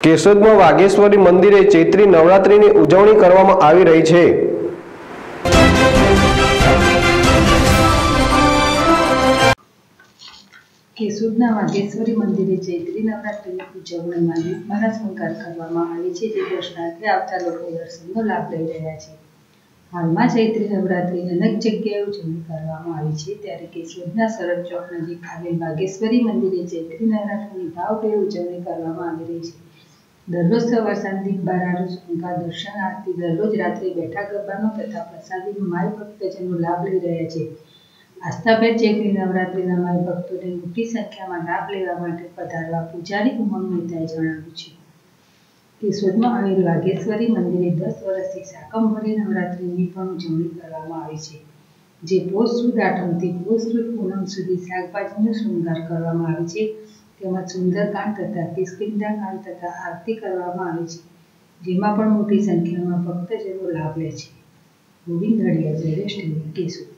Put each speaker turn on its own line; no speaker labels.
કેશોદમાં વાઘેશ્વરી મંદિરે ચૈત્રી નવરાત્રિની ઉજવણી કરવામાં આવી રહી છે.
કેશોદના વાઘેશ્વરી મંદિરે ચૈત્રી નવરાત્રિની ઉજવણીમાં માટે મહાસંકાર કરવામાં આવે છે જે દર્શનાર્થે આવતા લોકો દર્શનનો લાભ લઈ રહ્યા છે. હાલમાં ચૈત્રી નવરાત્રી અનેક જગ્યાએ ઉજવણી કરવામાં આવી છે. ત્યારે કેશોદના સરદ ચોક નજીક આવેલ વાઘેશ્વરી મંદિરે ચૈત્રી નવરાત્રિની ભાવભેર ઉજવણી કરવામાં આવી રહી છે. દરરોજ સવાર સાંજ બારાનો શૃંગાર દર્શન આરતી, દરરોજ રાત્રે બેઠા ગરબાનો તથા પ્રસાદીનો માય ભક્તજનો લાભ લઈ રહ્યા છે. આસ્થાભેર ચેકની નવરાત્રિના માય ભક્તોને મોટી સંખ્યામાં લાભ લેવા માટે પધારવા પૂજારી ઉમંગ મહેતાએ જણાવ્યું છે. કેશોદમાં આવેલ વાઘેશ્વરી મંદિરે દસ વર્ષથી શાકંભરી નવરાત્રિની પણ ઉજવણી કરવામાં આવે છે, જે પોષ સુદ આઠમથી પોષ સુદ પૂનમ સુધી શાકભાજીનો શૃંગાર કરવામાં આવે છે. તેમજ સુંદરકાંડ તથા કિષ્કિંધાકાંડ તથા આરતી કરવામાં આવે છે, જેમાં પણ મોટી સંખ્યામાં ભક્તજનો લાભ લે છે. ગોવિંદ હળિયા જયેશ ટીવી